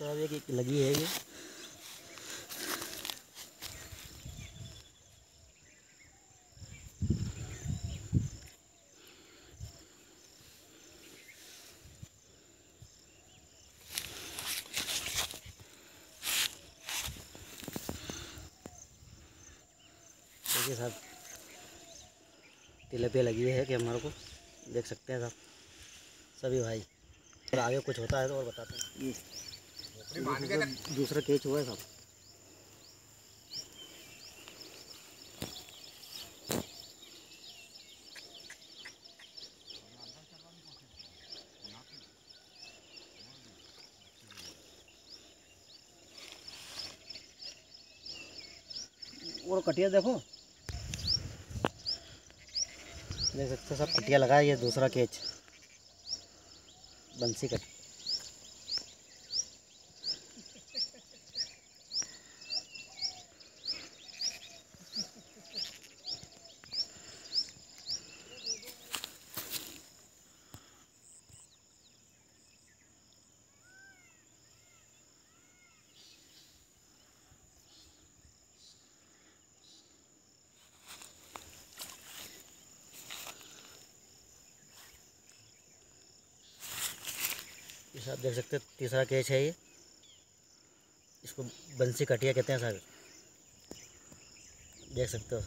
तो अब एक लगी है ये। देखिए साहब तिलपिया लगी है कि हमारे को। देख सकते हैं साहब, सभी भाई। और आगे कुछ होता है तो और बताते हैं। दूसरा, केच हुआ है साहब। और कटिया देखो। देख सकते सब कटिया लगा ये दूसरा केच बंसी कट आप देख सकते हैं, तीसरा केच है ये। इसको बंसी कटिया कहते हैं सर देख सकते हो।